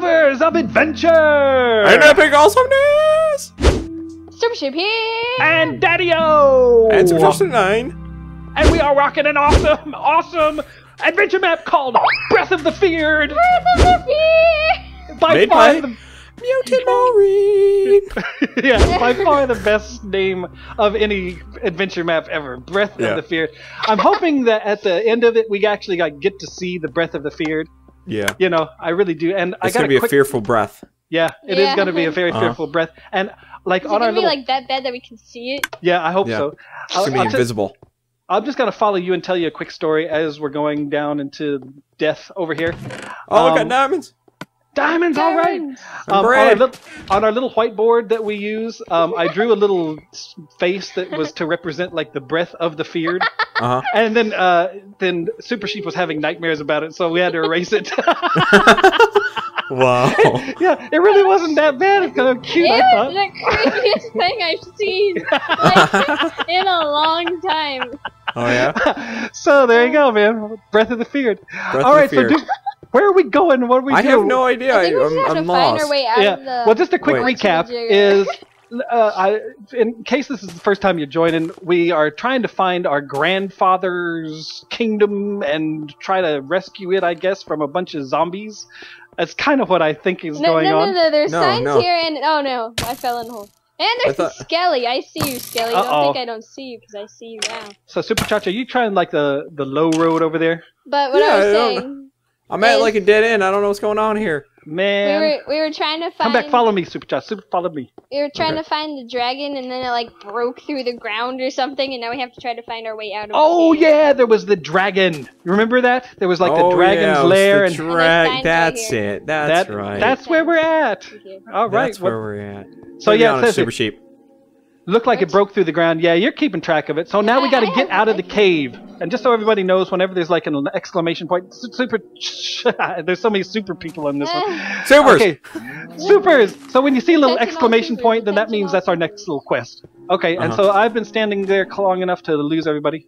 lovers of adventure And epic awesomeness! Super Sheep here! and Daddy-O! And Super Justin 9. And we are rocking an awesome, awesome adventure map called Breath of the Feared. By Made far by- the, Mutant Marine! yeah, by far the best name of any adventure map ever. Breath Yeah. of the Feared. I'm hoping that at the end of it we actually like, get to see the Breath of the Feared. Yeah. You know, I really do. And I got gonna be quick, a fearful breath. Yeah, it is Yeah. going to be a very Uh-huh. fearful breath. And like Is it on our gonna be little, like that bad that we can see it? yeah, I hope Yeah. so. It's I'll- gonna be I'll just- invisible. I'm just gonna follow you and tell you a quick story as we're going down into death over here. Oh, look Um, at diamonds! Diamonds, all right. Um, on, our little, on our little whiteboard that we use, um, I drew a little face that was to represent like the breath of the feared, Uh huh. and then uh, then Super Sheep was having nightmares about it, so we had to erase it. Wow. yeah, it really wasn't that bad. It's kind of cute, It I was thought. the creepiest thing I've seen like, in a long time. oh yeah. so there you go, man. Breath of the feared. Breath All of right, the so do, where are we going? What are we doing? I doing? have no idea. I think we I'm, just have I'm to find lost. our way out yeah. of the. well, just a quick Wait. recap is, uh, I, in case this is the first time you're joining, we are trying to find our grandfather's kingdom and try to rescue it, I guess, from a bunch of zombies. That's kind of what I think is no, going no, no, on. no, there's No, signs no. here, and oh no, I fell in the hole. And I there's thought- the Skelly. I see you, Skelly. Uh-oh. Don't think I don't see you because I see you now. So, Super Chacha, you trying like the the low road over there, But what Yeah, I was I don't- saying, I'm at like a dead end. I don't know what's going on here. Man, we man? were we were trying to find. Come back, follow me, Super Chacha. Super, follow me. We were trying Okay. to find the dragon, and then it like broke through the ground or something, and now we have to try to find our way out of. Oh the yeah, there was the dragon. You remember that? There was like oh, the dragon's yeah, lair, the and And dra- there's right That's it. That's that, right. that's where we're at. All right. That's what- where we're at. so Maybe yeah, it says super it sheep. Looked like it broke through the ground. Yeah, you're keeping track of it. So now we got to I- I get out of the cave. And just so everybody knows, whenever there's like an exclamation point, super. there's so many super people in this one. Supers. Okay, supers. So when you see a little exclamation point, then that means that's our next little quest. Okay, and Uh-huh. so I've been standing there long enough to lose everybody.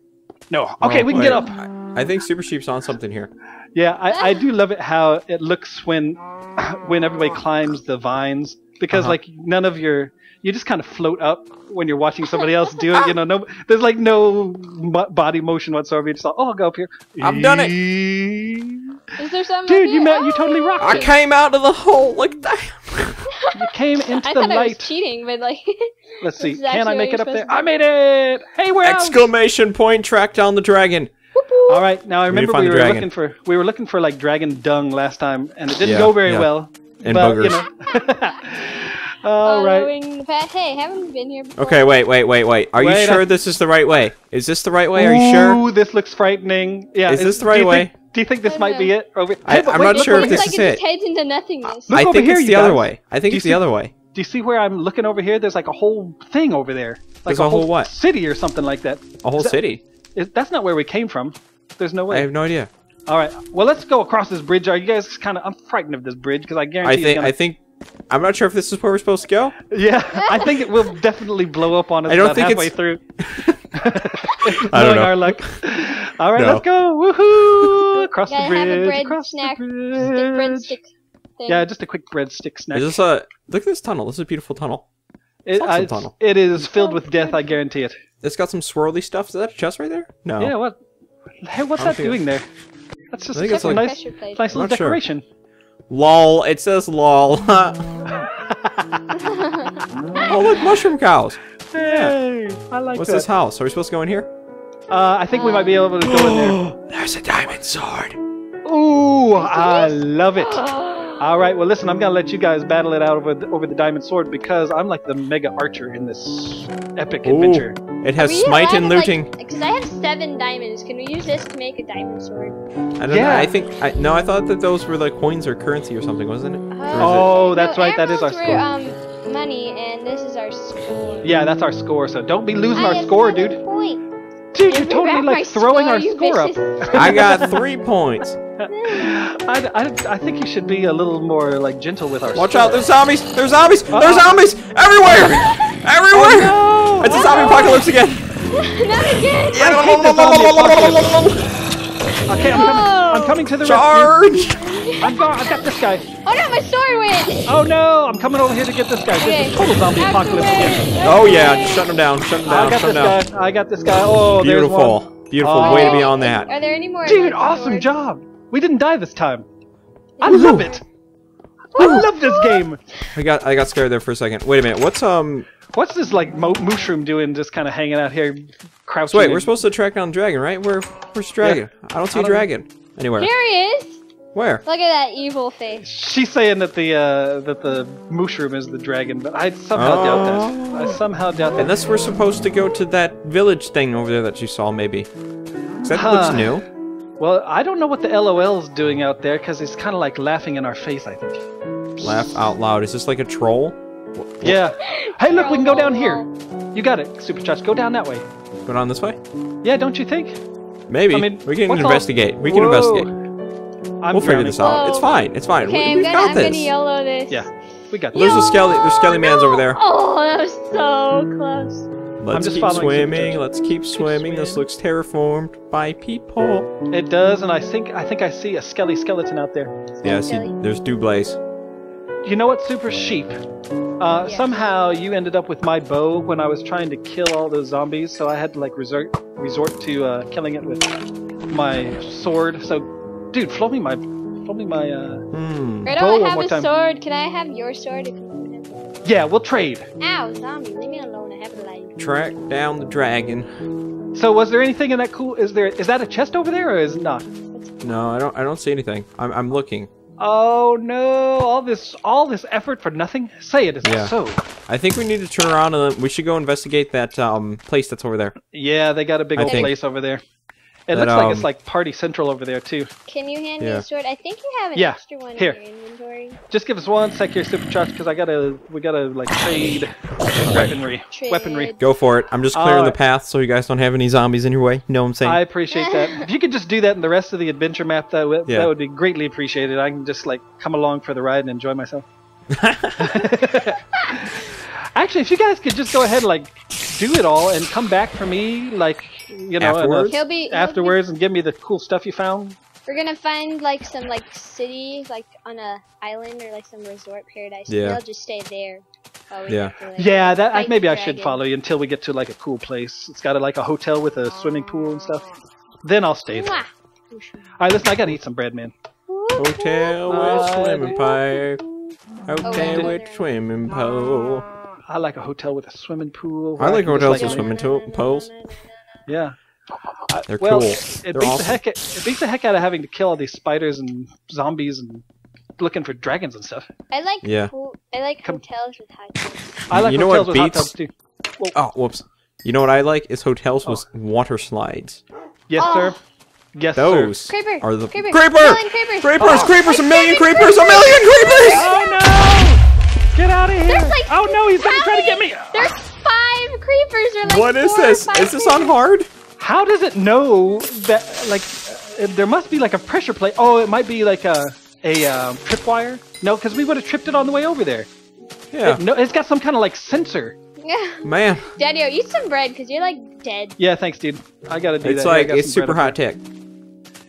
No. Okay, Oh, we can get up. I think Super Sheep's on something here. Yeah, I, I do love it how it looks when when everybody climbs the vines because Uh-huh. like none of your you just kind of float up when you're watching somebody else do it. You know, no, there's like no mo- body motion whatsoever. You're just like, oh, I'll go up here. I've done it. it. Is there something? Dude, you here? met- you totally rocked I it. came out of the hole like that. You came into I the thought I was cheating, but like, Let's see. Can I make it up there? to I made it. Hey, we're out. Exclamation point! Track down the dragon. All right. Now I We need to remember find we were dragon. looking for we were looking for like dragon dung last time, and it didn't Yeah, go very yeah. well. And but, boogers. You know. All right. following the path. Hey, haven't been here before. Okay, wait, wait, wait, wait. Are you Wait, sure I- this is the right way? Is this the right way? Are you sure? Ooh, this looks frightening. Yeah. Is is- this the do right you way? think- do you think this might don't be it? Over- I- Hey, but I'm wait, not look sure over if this Looks is like it it. just heads into nothingness. Look I over think here, it's you the other way. I think Do you it's the other way. Do you see where I'm looking over here? There's like a whole thing over there. Like There's a whole whole what? City or something like that. A whole Is that- city. Is, that's not where we came from. There's no way. I have no idea. All right. Well, let's go across this bridge. Are you guys kind of? I'm frightened of this bridge because I guarantee. I think. gonna- I think. I'm not sure if this is where we're supposed to go. Yeah, I think it will definitely blow up on us I don't about think halfway it's- through. I don't Knowing know. our luck. All right, No. let's go! Woohoo! Across the bridge. have a bread across snack, the stick bridge. breadstick. Yeah, just a quick breadstick snack. Is this a? Look at this tunnel. This is a beautiful tunnel. it, awesome I- tunnel. it is filled with death. I guarantee it. It's got some swirly stuff. Is that a chest right there? No. Yeah. What? Hey, what's that think doing there? That's just I think it's a like- nice, Pressure nice little not sure. decoration. Lol. It says lol. oh look, mushroom cows. Hey, I like What's that. this house? Are we supposed to go in here? Uh, I think we might be able to go in there. There's a diamond sword. Ooh, I love it. All right, well, listen, I'm gonna let you guys battle it out over the, over the diamond sword because I'm like the mega archer in this epic adventure. It has We smite and looting. Because I have seven diamonds. Can we use this to make a diamond sword? I don't know. Yeah. I think. I, no, I thought that those were like coins or currency or something, wasn't it? Or is it- Oh, that's no, right, that is our emeralds score. Were, um, money, and this is our score. Yeah, that's our score. So don't be losing I our have score, seven dude. Point. Dude, you're totally like throwing score, our score up. I got three points. I, I, I think you should be a little more like gentle with our. Watch score. out! There's zombies! There's zombies! There's Uh-oh. zombies everywhere! Everywhere! Oh, no! It's a zombie apocalypse again. Not again! Yeah, I hate the zombie apocalypse. Okay, I'm coming. I'm coming to the rescue. Charge! I'm gone. I've got this guy. Oh no, my sword went! Oh no! I'm coming over here to get this guy. Okay. This is total zombie Out apocalypse again. Oh yeah, just shut him down. Shut him I down. got Shut this down. guy. I got this guy. Oh, there's Beautiful. one. Beautiful. Oh. Way to be on that. Are there any more? Dude, awesome swords? job. We didn't die this time. I love it. I love this game. I got I got scared there for a second. Wait a minute. What's um? What's this like mo- mushroom doing? Just kind of hanging out here, crouching. So wait, and- we're supposed to track down the dragon, right? Where where's the dragon? I don't see I a don't- dragon anywhere. Here he is! Where? Look at that evil face. She's saying that the uh, that the mushroom is the dragon, but I somehow doubt that. I somehow doubt that. Unless we're supposed to go to that village thing over there that you saw, maybe. that Huh. looks new. Well, I don't know what the LOL's doing out there because it's kind of like laughing in our face. I think. Laugh out loud. Is this like a troll? Yeah. Hey, look, we can go down here. You got it, Super Chuch. Go down that way. Go down this way? Yeah, don't you think? Maybe. I mean, we can what's all- investigate. We can Whoa. investigate. I'm we'll figure this out. Whoa. It's fine. It's fine. Okay, we, I'm we've gonna, got I'm this. gonna YOLO this. Yeah, we got this. There's a skelly. There's skelly man's over there. Oh, that was so close. Let's just keep following swimming. Let's keep swimming. This swim. looks terraformed by people. It does, and I think I think I see a skelly skeleton out there. Yeah, I see. Skelly. There's Dublaze. You know what, Super Sheep? Uh, Yeah. Somehow you ended up with my bow when I was trying to kill all those zombies, so I had to like resort resort to uh, killing it with my sword. So, dude, flow me my flow me my. Uh... Hmm. I Bow don't have a time. sword. Can I have your sword? If you Yeah, we'll trade. it? Ow, zombie, leave me alone. I have a life. Track down the dragon. So, was there anything in that cool? Is there is that a chest over there or is it not? No, I don't. I don't see anything. I'm. I'm looking. Oh no! All this all this effort for nothing. Say it is Yeah. so. I think we need to turn around and we should go investigate that um place that's over there. Yeah, they got a big I old think- place over there. It that, looks like it's um, like party central over there too. Can you hand me a sword? I think you have an Yeah, extra one here. in your inventory. Just give us one sec here, Super Chuck, because I gotta we gotta like trade weaponry. Trade. Weaponry. Go for it. I'm just clearing the path so you guys don't have any zombies in your way. You know what I'm saying? I appreciate that. If you could just do that in the rest of the adventure map, that would, Yeah. that would be greatly appreciated. I can just like come along for the ride and enjoy myself. Actually, if you guys could just go ahead and like do it all and come back for me, like you know, and, uh, Afterwards? He'll be he'll be- afterwards, and give me the cool stuff you found. We're gonna find like some like city, like on a island or like some resort paradise. Yeah. And they'll just stay there. while Yeah. to, like, Yeah, that I, maybe the I should follow you until we get to like a cool place. It's got a, like a hotel with a swimming pool and stuff. Then I'll stay there. Mwah. All right, listen, I gotta eat some bread, man. Hotel with Uh, swimming pipe. Oh, Hotel yeah. with swimming pool. I like a hotel with a swimming pool. I like can just, hotels like, with swimming to- poles. Yeah. I- They're well, cool. It They're beats awesome. the heck. It beats the heck out of having to kill all these spiders and zombies and looking for dragons and stuff. I like Yeah. ho- I like Come- hotels with high tubs. I like You know what hotels with hot beats- tubs too. Oh, whoops. You know what I like is hotels oh. with water slides. Yes, Oh. sir. Yes, Those Creeper. are the Creeper. creeper. Melon creeper. Creepers, Oh. creepers, a million Creeper, creepers, a million creepers. sir. Oh no! Get out of here! There's like oh no, he's gonna how try to get many- me. There's five creepers or like What is four or this? five Is this on hard? How does it know that? Like, uh, there must be like a pressure plate. Oh, it might be like a a um, tripwire. No, because we would have tripped it on the way over there. Yeah, It, no, it's got some kind of like sensor. Yeah. man. Daddy, eat some bread because you're like dead. Yeah, thanks, dude. I gotta do It's that. Here, I like it's super up high tech.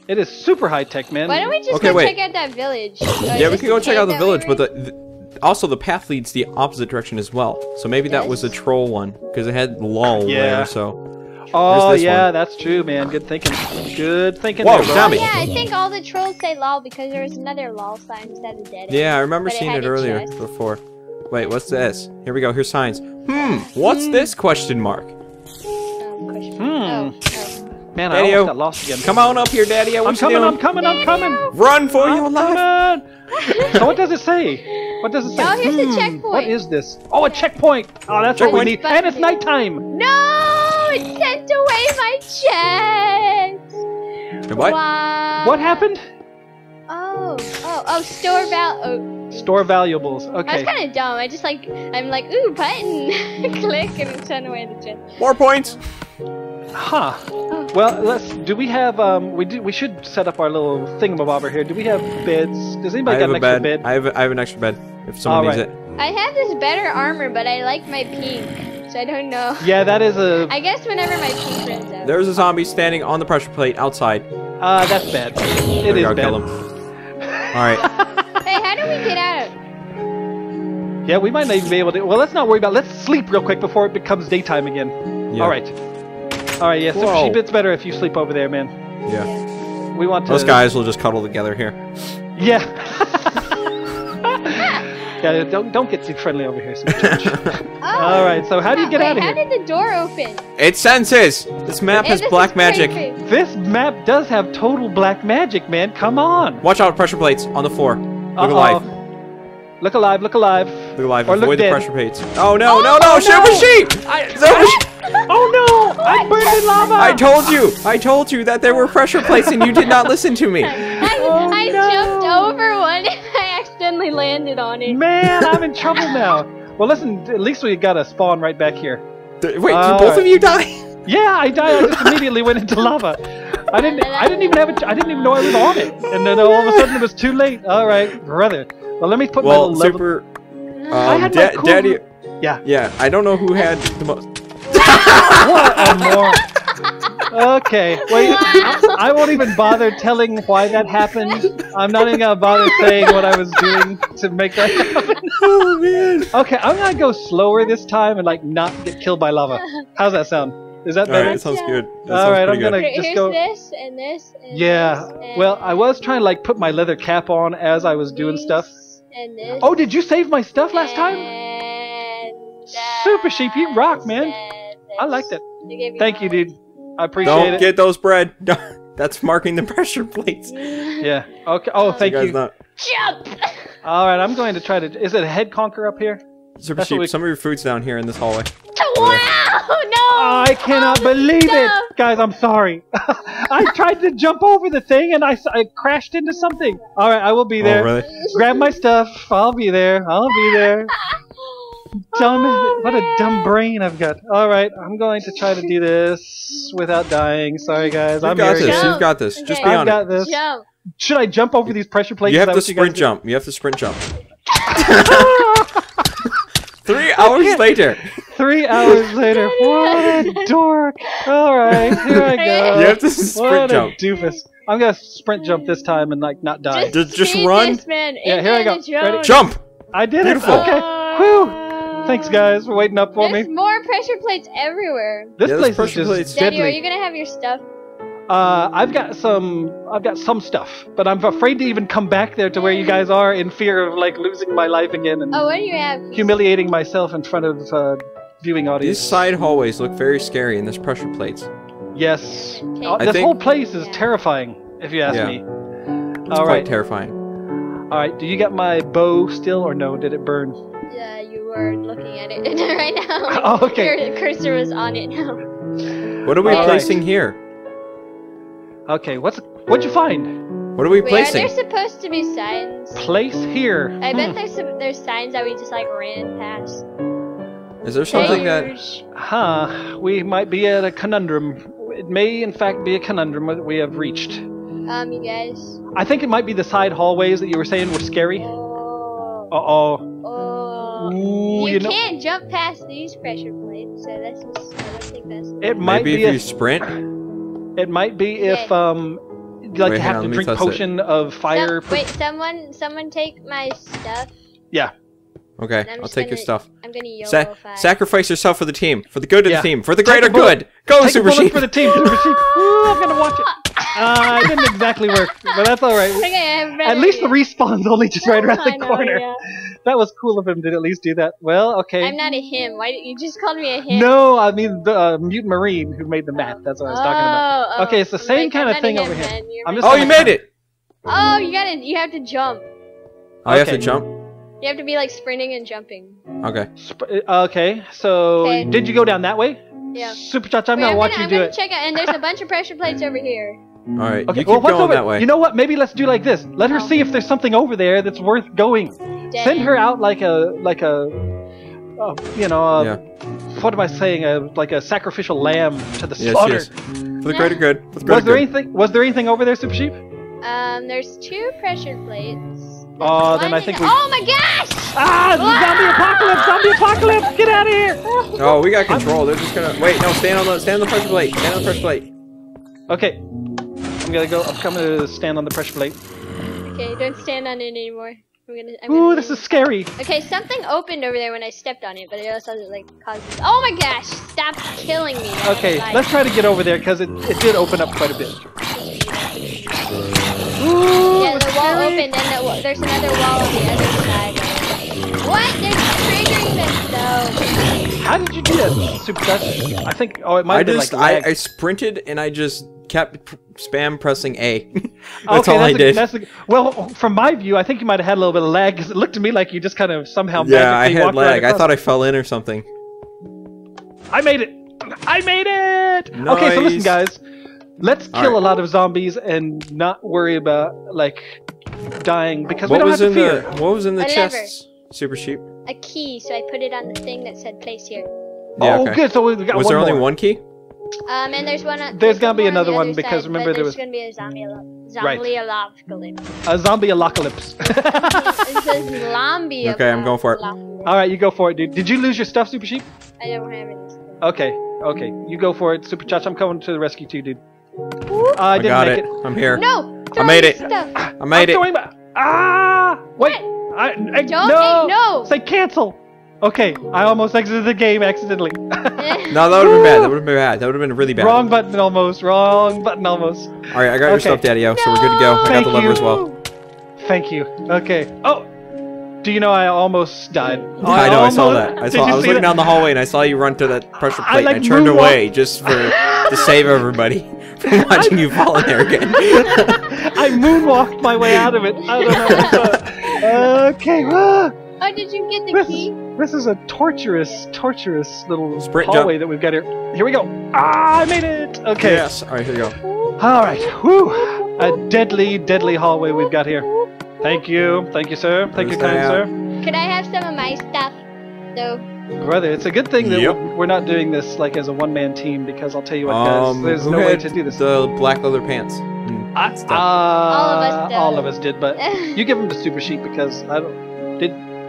It is super high tech, man. Why don't we just Okay, go wait. check out that village? Yeah, we can go check out the village, but the, the also the path leads the opposite direction as well. So maybe that was a troll one because it had lull Yeah. there. So Oh yeah, one. that's true, man. Good thinking. Good thinking. Whoa, there, bro. Oh yeah, I think all the trolls say lol because there was another lol sign instead of dead. end. yeah, I remember But it seeing had it earlier chest. before. Wait, what's this? Here we go. Here's signs. Hmm. What's this question mark? Um, question Hmm. Oh, oh. Man, I Daddy-o. almost got lost again. Come on up here, Daddy. I I'm coming. I'm coming. I'm coming. run for your I'm life. coming. so what does it say? What does it say? Oh, here's the Hmm, checkpoint. What is this? Oh, a checkpoint. Oh, that's what we need. And it's nighttime. No! It sent away my chest! What? Why? What happened? Oh, oh, oh, store val. Oh, Store valuables. I was Okay. kind of dumb. I just like, I'm like, ooh, button. Click and it sent away the chest. More points. Huh. Well, let's. Do we have? Um, we do. We should set up our little thingamabobber here. Do we have beds? Does I anybody have got a an extra bed. bed? I have a, I have an extra bed if someone All needs it. I have this better armor, but I like my pink, so I don't know. Yeah, that is a. I guess whenever my pink runs out. There's a zombie standing on the pressure plate outside. Uh, that's bad. It There we is go, bad. kill him. All right. Hey, how do we get out? Yeah, we might not even be able to. Well, let's not worry about. It. Let's sleep real quick before it becomes daytime again. Yeah. All right. All right. Yeah. Super Whoa. sheep. It's better if you sleep over there, man. Yeah. We want to. Those guys will just cuddle together here. Yeah. yeah. Don't don't get too friendly over here. Sweet George. Oh. All right. So how do you Wait, get out of here? How here? did the door open? It senses. This map Hey, has this black magic. This map does have total black magic, man. Come on. Watch out, pressure plates on the floor. Look Uh-oh. alive. Look alive. Look alive. Look alive. Or look Avoid the dead. pressure plates. Oh no, oh, no, Oh, no! oh, Super no. sheep! I, super ah! sheep! Oh no! I burned in lava. I told you! I told you that there were pressure plates and you did not listen to me. I, Oh, I no. jumped over landed on it. Man, I'm in trouble now. Well, listen. At least we got a spawn right back here. Th- Wait, Uh, did both of you die? Yeah, I died. I just immediately went into lava. I didn't. I didn't even have it. I didn't even know I was on it. And then all of a sudden it was too late. All right, brother. Well, let me put my Well, little level. super. I Um, had my cool- Daddy. Yeah. Yeah, I don't know who had the most. What a moron. Okay, wait. I, I won't even bother telling why that happened. I'm not even gonna bother saying what I was doing to make that happen. Oh man! Okay, I'm gonna go slower this time and like not get killed by lava. How's that sound? Is that All better? right, that sounds good. That All sounds right, I'm gonna- Here- just Here's go- this and this. And Yeah. this and Well, I was trying to like put my leather cap on as I was doing stuff. And this. Oh, did you save my stuff last time? And that, Super sheep, you rock, man. I liked this. it. They Thank you, dude. I appreciate Don't it. get those bread. That's marking the pressure plates. Yeah. Okay. Oh, thank guys you. Not... Jump! All right, I'm going to try to. Is it a head conquer up here? Super sheep. we- Some of your food's down here in this hallway. Oh, wow! No! I cannot Oh, believe no. it, guys. I'm sorry. I tried to jump over the thing and I, I crashed into something. All right, I will be oh, there. Oh really? Grab my stuff. I'll be there. I'll be there. Dumb. Oh, what a dumb oh, brain I've got. All right, I'm going to try to do this without dying. Sorry, guys. You've I'm got very this. good. You've got this. Just be I've on got this. Jump! Should I jump over these pressure plates? You have that to what guys sprint do? jump. You have to sprint jump. Three hours later. Three hours later. What a dork. All right, here I go. You have to sprint what jump. a doofus. I'm gonna sprint jump this time and like not die. Just- just see run. This, man. Yeah, here I go. Ready? Jump! I did Beautiful. it. Okay. Whew. Thanks, guys, for waiting up for me. There's me. more pressure plates everywhere. This Yeah, there's place is pressure just plates. Daddy, are deadly. you gonna have your stuff? Uh, I've got some. I've got some stuff, but I'm afraid to even come back there to where you guys are in fear of like losing my life again and Oh, what do you have? humiliating myself in front of uh, viewing audience. These audience. side hallways look very scary, and there's pressure plates. Yes, Okay. Uh, I this think- whole place is Yeah. terrifying, if you ask Yeah. me. It's All quite right, terrifying. all right. Do you get my bow still, or no? Did it burn? Yeah, you were looking at it right now. Oh, okay. Your cursor was on it now. What are we All right. placing here? Okay, what's what'd you find? What are we Wait, are placing? there supposed to be signs? Place here. I bet Hmm. there's some, there's signs that we just like ran past. Is there something that? Huh. We might be at a conundrum. It may, in fact, be a conundrum that we have reached. Um, you guys. I think it might be the side hallways that you were saying were scary. Oh. Uh oh. Oh. Ooh, you, you know, can't jump past these pressure plates, so that's just, I don't think that's. it might Maybe be. if you sprint. it might be if um, like Wait, to have on, to drink test it. potion of fire. Some, wait, someone, someone take my stuff. Yeah. Okay, I'm I'll take your gonna- stuff. I'm gonna YOLO Sa- five. sacrifice yourself for the team, for the good of Yeah. the team, for the greater good. Go, Take Super Sheep. for the team, Super Sheep. Ooh, I'm gonna watch it. Uh, it didn't exactly work, but that's all right. Okay, At least the respawn's only just right around I the know, corner. yeah. That was cool of him to at least do that. Well, okay. I'm not a him. Why did you just called me a him? No, I mean the uh, mutant marine who made the map. That's what I was talking about. Oh, oh. Okay, it's the same like, kinda I'm not a thing him over here. I'm just Oh, you made it. Oh, you gotta, you have to jump. Oh, you have to jump. You have to be like sprinting and jumping. Okay. Sp- uh, okay, so Okay. did you go down that way? Yeah. Super Chacha, I'm Wait, gonna watch gonna, you I'm do gonna it. check out, and there's a bunch of pressure plates over here. All right. Okay, you well, keep what's going over? that way. You know what? Maybe let's do like this. Let her see if there's something over there that's worth going. Dead Send her out like a like a, uh, you know, a, Yeah. what am I saying? A, like a sacrificial lamb to the Yes, slaughter. yes. For the greater good. For the Was there good. anything? Was there anything over there, Super Sheep? Um, there's two pressure plates. Oh, There's then I think we- Oh my gosh! Ah, zombie apocalypse! Zombie apocalypse! Get out of here! Oh, we got control. They're just gonna wait. No, stand on the stand on the pressure plate. Stand on the pressure plate. Okay, I'm gonna go. I'm coming to stand on the pressure plate. Okay, don't stand on it anymore. I'm gonna. I'm Ooh, gonna this is scary. Okay, something opened over there when I stepped on it, but it also like caused. Oh my gosh! Stop killing me. man. Okay, let's try to get over there because it, it did open up quite a bit. Ooh, Yeah, the wall scary. opened, and the, there's another wall on the other side. What? They're triggering this though. How did you do that, Super Dutch? I think. Oh, it might I have been just like I, lag. I sprinted and I just kept pr- spam pressing A. that's okay, all that's I a- did. that's a- well, from my view, I think you might have had a little bit of lag because it looked to me like you just kind of somehow yeah, I had walked right lag. I thought I fell in or something. I made it. I made it. Nice. Okay, so listen, guys. Let's kill right. a lot of zombies and not worry about like dying because we don't was have in to fear. the What was in the A chest? Super sheep. A key, so I put it on the thing that said place here. Yeah, oh, okay. good. So we got Was one there only one key? Um, and there's one. on- There's gotta be on another other one because side, remember there was- gonna be a zombie. Right. Zombie apocalypse. A zombie apocalypse. it says zombie. Okay, I'm going for it. All right, you go for it, dude. Did you lose your stuff, Super Sheep? I don't have any. Okay, okay. You go for it, Super Chach. I'm coming to the rescue too, dude. Uh, I I didn't got make it. it. I'm here. No. I made it. Stuff. I made I'm it. my- Ah! Wait. I, I, Don't no. no. Say cancel. Okay, I almost exited the game accidentally. No, that would have been bad. That would have been bad. That would have been really bad. Wrong button almost. Wrong button almost. All right, I got your stuff, Daddy-O, so we're good to go. I got the lever you. as well. Thank you. Okay. Oh, do you know I almost died? Oh, I know. I saw that. I Did saw. you I was looking that? down the hallway and I saw you run to that pressure I, plate. like, and I turned moonwalked. away just for to save everybody from watching you fall in there again. I moonwalked my way out of it. I don't know. okay. Oh, did you get the this, key? this is a torturous, torturous little Sprint hallway that we've got here. Here we go. Ah, I made it. Okay. Yes. All right, here you go. All right. Whew. A deadly, deadly hallway we've got here. Thank you. Thank you, sir. Thank you, Where's kind sir. Could I have some of my stuff? So Brother, it's a good thing that Yep. we're not doing this like as a one-man team because I'll tell you what, guys, Um, there's no way to do this. The black leather pants. Mm, I, uh, All of us did. all of us did, but you give them to Super Sheep because I don't.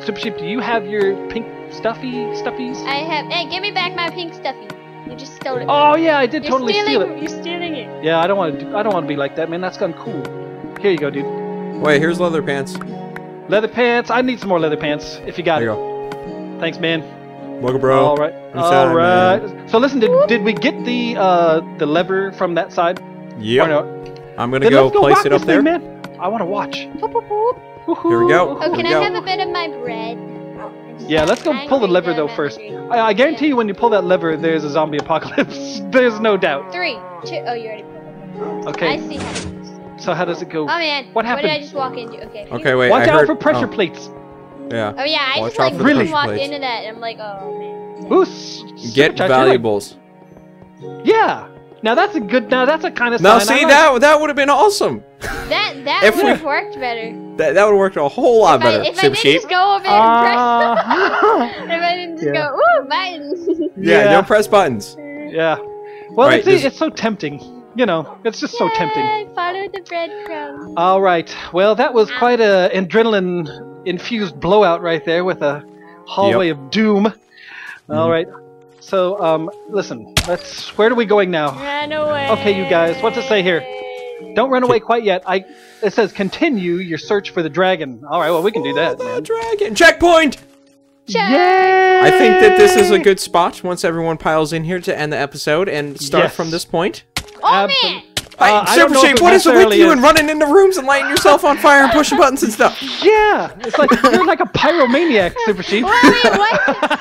Did Super Sheep? Do you have your pink stuffy stuffies? I have. Hey, give me back my pink stuffy. You just stole it. Oh yeah, I did You're totally stealing, steal it. You're stealing it. Yeah, I don't want to. I don't want to be like that, man. That's uncool. Here you go, dude. Wait, here's leather pants. Leather pants. I need some more leather pants. If you got There it. you go. Thanks, man. Welcome, bro. All right. Anytime, All right. So listen, did, did we get the uh the lever from that side? Yep. Or no? I'm gonna Then go go place it up there. thing, man. I want to watch. Here we go. Oh, There can we I go. have a bit of my bread? Yeah, let's go hungry, pull the lever though first. I, I guarantee you, when you pull that lever, there's a zombie apocalypse. there's no doubt. Three, two. Oh, you already pulled it. I Okay. I see how it is. So how does it go? Oh man, What What happened? did I just walk into? Okay. Okay, wait. Watch I out heard, for pressure oh, plates. Yeah. Oh yeah, I Watch just out like for Really? pressure walked plates. into that and I'm like, oh man. Ooh, Get valuables. like- Yeah. Now that's a good. Now that's a kind of. Now, sign I see like. that that would have been awesome. That that would have worked better. That that would have worked a whole lot If I, better. if I Super didn't sheep. just go over there and press. Uh, if I didn't just Yeah. go, ooh, buttons. Yeah, Yeah. don't press buttons. yeah. Well, Right, it's, this- it's so tempting. You know, it's just so tempting. Yay, Follow the breadcrumbs. All right. Well, that was quite a adrenaline-infused blowout right there with a hallway of doom. Mm-hmm. All right. So, um, listen. Let's. Where are we going now? Run away. Okay, you guys, what's it say here? Don't run away quite yet. I. It says continue your search for the dragon. All right. Well, we can do that. The Man. dragon checkpoint. Check. Yay! I think that this is a good spot once everyone piles in here to end the episode and start Yes. from this point. Oh Absolute- man. Uh, I Super know if Sheep, what is it with you is. and running into rooms and lighting yourself on fire and pushing buttons and stuff? Yeah. It's like you're like a pyromaniac, Super Sheep. Wait, wait,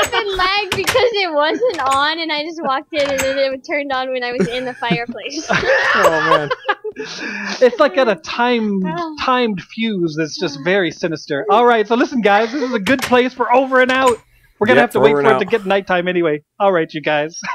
what? I must have been lagged because it wasn't on, and I just walked in, and then it turned on when I was in the fireplace. Oh man. It's like got a time timed fuse that's just very sinister. All right, so listen, guys, this is a good place for over and out. We're gonna Yep, have to wait for and it to get nighttime anyway. All right, you guys.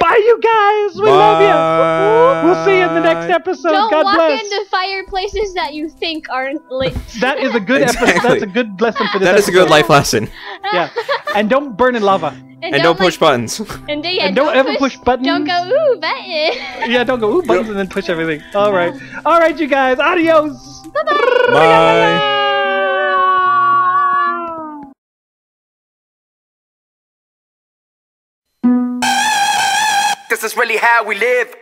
Bye, you guys. We love you. We'll see you in the next episode. Don't God walk bless. into fireplaces that you think aren't lit. That is a good episode. That's a good lesson for this. That is a good life lesson. Yeah, and don't burn in lava. and, And don't push like, buttons. And, do- yeah, and don't, ever push, buttons. Don't go ooh button. Yeah, don't go ooh buttons and then push everything. All right, all right, you guys. Adios. Bye. that's really how we live.